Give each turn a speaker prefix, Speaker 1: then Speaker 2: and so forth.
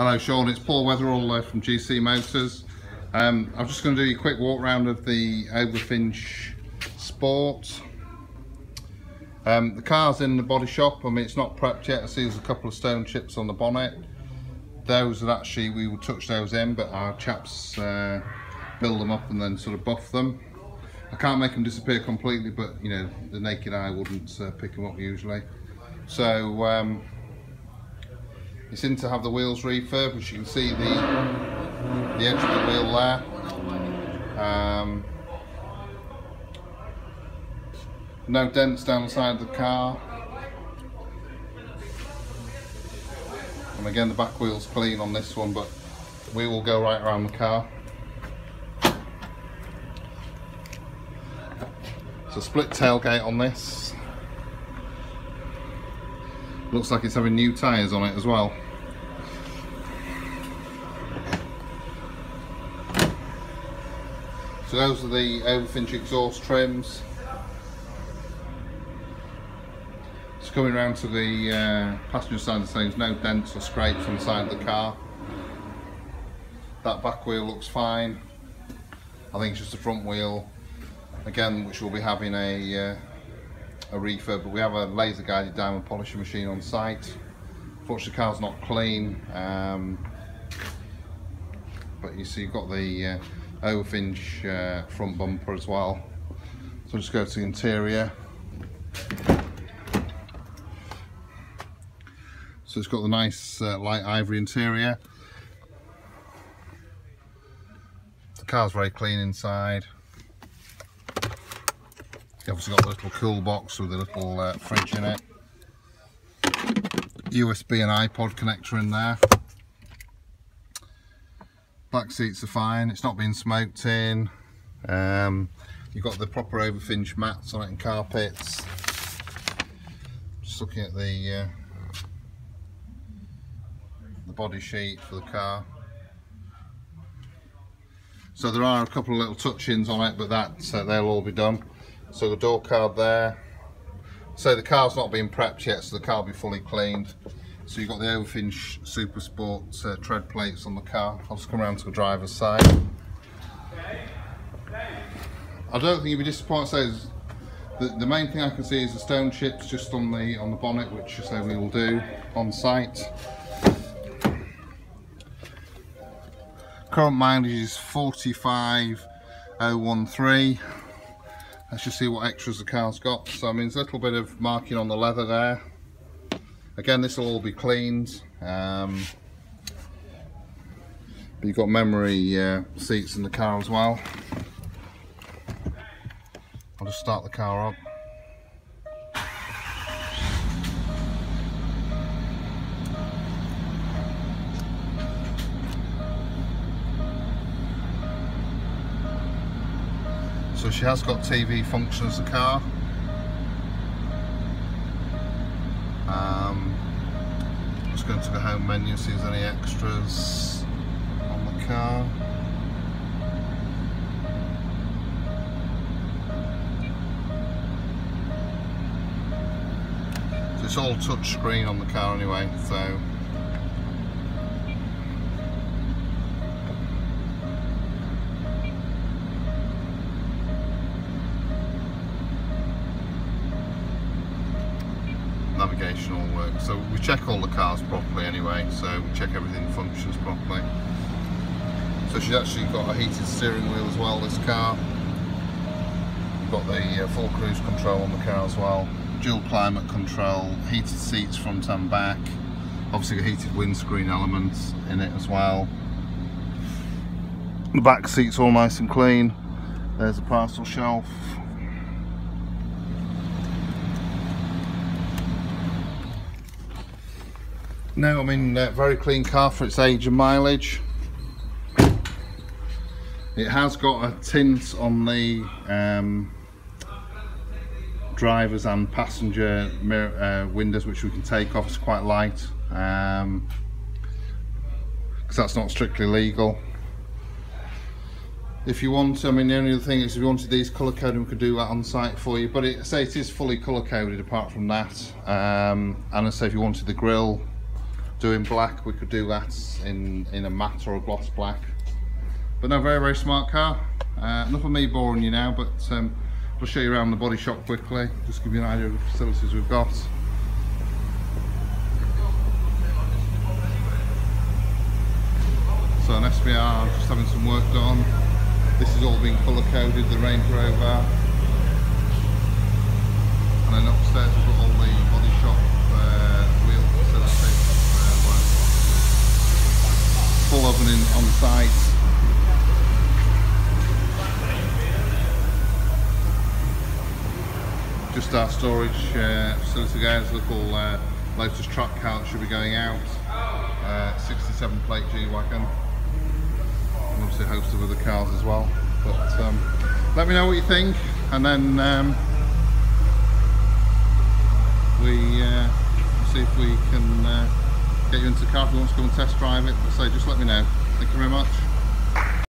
Speaker 1: Hello Sean, it's Paul Weatherall uh, from GC Motors. Um, I'm just going to do a quick walk round of the Overfinch Sport. Um, the car's in the body shop, I mean it's not prepped yet, I see there's a couple of stone chips on the bonnet. Those are actually, we will touch those in, but our chaps uh, build them up and then sort of buff them. I can't make them disappear completely, but you know, the naked eye wouldn't uh, pick them up usually. So um, it's in to have the wheels refurbished. You can see the the edge of the wheel there. Um, no dents down the side of the car. And again, the back wheel's clean on this one, but we will go right around the car. It's a split tailgate on this. Looks like it's having new tyres on it as well. So those are the Overfinch exhaust trims. It's coming around to the uh, passenger side of things, no dents or scrapes on the side of the car. That back wheel looks fine. I think it's just the front wheel, again, which will be having a uh, a refurb, but we have a laser guided diamond polishing machine on site. Unfortunately, the car's not clean, um, but you see you've got the uh, Overfinch uh, front bumper as well. So just go to the interior. So it's got the nice uh, light ivory interior. The car's very clean inside. You've obviously got the little cool box with a little uh, fridge in it. USB and iPod connector in there. Back seats are fine, it's not been smoked in. Um, you've got the proper Overfinch mats on it and carpets. Just looking at the uh, the body sheet for the car. So there are a couple of little touch-ins on it, but that uh, they'll all be done. So the door card there. So the car's not been prepped yet, so the car will be fully cleaned. So you've got the Overfinch Super Sport uh, tread plates on the car. I'll just come around to the driver's side. I don't think you'd be disappointed say the, the main thing I can see is the stone chips just on the on the bonnet, which I say we will do on site. Current mileage is 45013. Let's just see what extras the car's got. So I mean, there's a little bit of marking on the leather there. Again, this will all be cleaned. Um, you've got memory uh, seats in the car as well. I'll just start the car up. So she has got TV function as a car. Um, just going to the home menu, see if there's any extras on the car. So it's all touch screen on the car anyway, so So we check all the cars properly anyway, so we check everything functions properly. So she's actually got a heated steering wheel as well, this car. We've got the uh, full cruise control on the car as well. Dual climate control, heated seats front and back. Obviously a heated windscreen elements in it as well. The back seat's all nice and clean. There's a parcel shelf No, I mean, uh, very clean car for its age and mileage. It has got a tint on the um, drivers and passenger mirror, uh, windows which we can take off, it's quite light because um, that's not strictly legal. If you want, I mean the only other thing is if you wanted these colour coded we could do that on site for you but it, say it is fully colour coded apart from that um, and I say if you wanted the grille do in black, we could do that in, in a matte or a gloss black. But no, very, very smart car. Uh, enough of me boring you now, but um, I'll show you around the body shop quickly, just give you an idea of the facilities we've got. So an SVR, just having some work done. This is all being colour coded, the Range Rover. And then upstairs we've got all the body shop uh, wheel facilities. Full on site. Just our storage uh, facility guys, little uh, Lotus truck that should be going out. Uh, 67 plate G-Wagon. And obviously a host of other cars as well. But um, let me know what you think and then um, we uh, see if we can uh, get you into the car if you want to come and test drive it. So just let me know. Thank you very much.